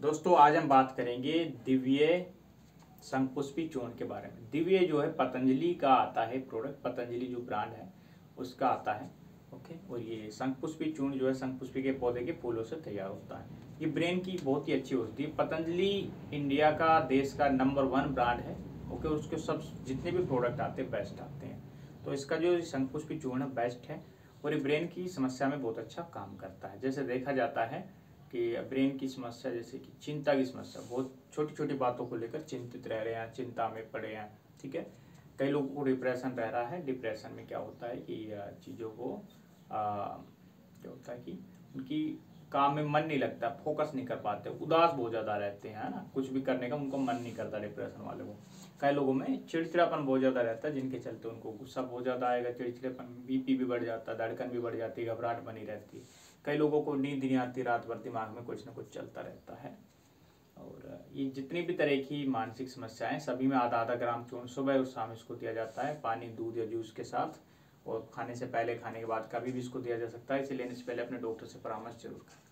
दोस्तों, आज हम बात करेंगे दिव्य संपुष्पी चूर्ण के बारे में। दिव्य जो है, पतंजलि का आता है प्रोडक्ट पतंजलि जो ब्रांड है, उसका आता है ओके और ये शंखपुष्पी चूर्ण जो है शंखपुष्पी के पौधे के फूलों से तैयार होता है। ये ब्रेन की बहुत ही अच्छी होती है। पतंजलि इंडिया का, देश का नंबर वन ब्रांड है ओके उसके सब, जितने भी प्रोडक्ट आते हैं बेस्ट आते हैं। तो इसका जो शंखपुष्पी चूर्ण है बेस्ट है, और ये ब्रेन की समस्या में बहुत अच्छा काम करता है। जैसे देखा जाता है कि ब्रेन की समस्या, जैसे कि चिंता की समस्या, बहुत छोटी छोटी बातों को लेकर चिंतित रह रहे हैं, चिंता में पड़े हैं, ठीक है? कई लोगों को डिप्रेशन रह रहा है। डिप्रेशन में क्या होता है कि चीज़ों को क्या होता है कि उनकी काम में मन नहीं लगता फोकस नहीं कर पाते, उदास बहुत ज़्यादा रहते हैं ना? कुछ भी करने का उनको मन नहीं करता डिप्रेशन वाले को। कई लोगों में चिड़चिड़ापन बहुत ज़्यादा रहता है, जिनके चलते उनको गुस्सा बहुत ज़्यादा आएगा, चिड़चिड़ापन बीपी भी बढ़ जाता है धड़कन भी बढ़ जाती है घबराहट बनी रहती है। कई लोगों को नींद नहीं आती, रात भर दिमाग में कुछ ना कुछ चलता रहता है। और ये जितनी भी तरह की मानसिक समस्याएँ, सभी में आधा आधा ग्राम चूर्ण सुबह और शाम इसको दिया जाता है, पानी, दूध या जूस के साथ। और खाने से पहले खाने के बाद कभी भी इसको दिया जा सकता है इसे लेने से पहले अपने डॉक्टर से परामर्श ज़रूर करें।